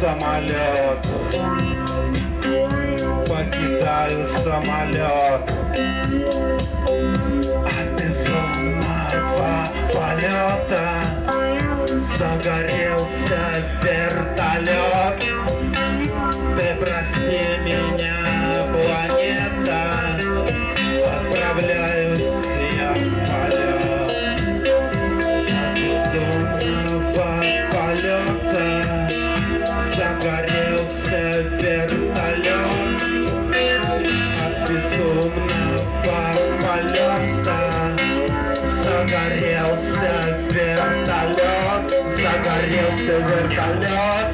Самолет. Покидаю самолет. От безумного полета. Загорелся вертолет вертолет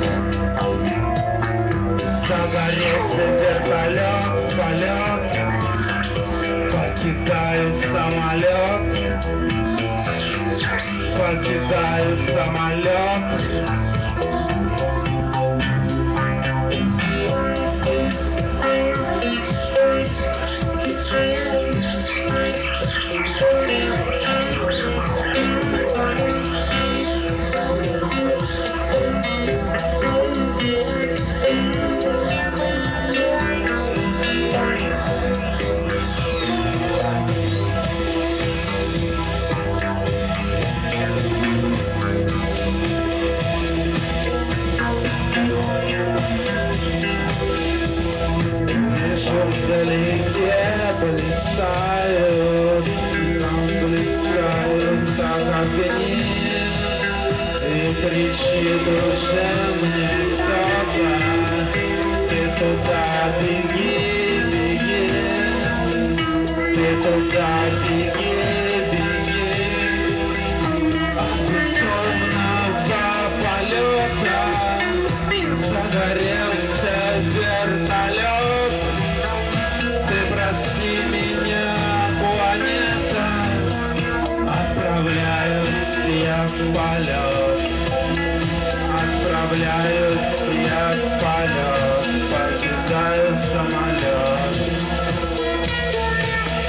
Загорелся вертолет Полет Покидаю самолет Покидаю самолет блистают, нам блистают так. И кричит уже мне кто-то, ты туда беги, беги, ты туда беги. Отправляюсь я в полет, покидаю самолет.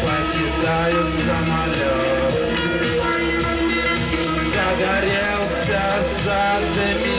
Покидаю самолет. Загорелся, задымился,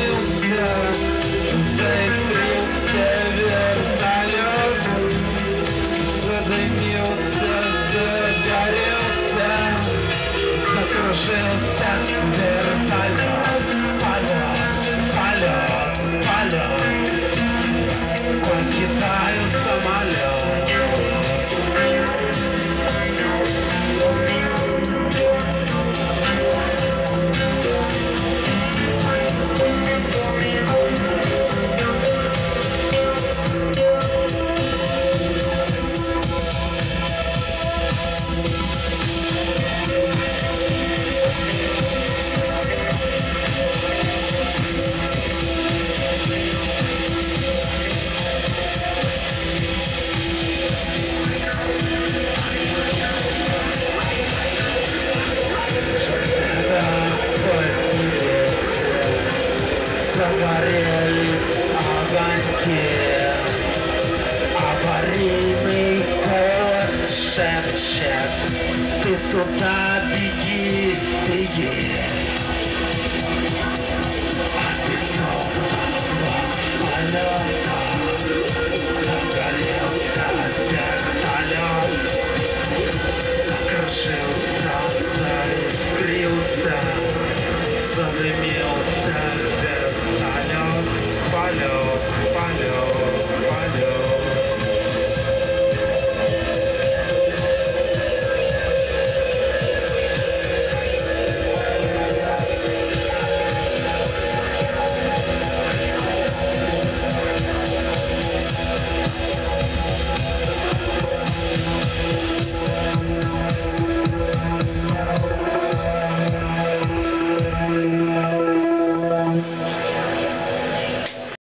огоньки Аварийный голос шепчет Ты туда беги, беги